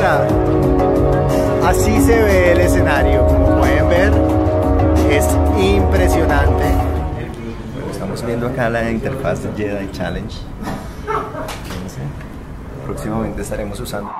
nada, así se ve el escenario, como pueden ver, es impresionante. Estamos viendo acá la interfaz de Jedi Challenge. Próximamente estaremos usando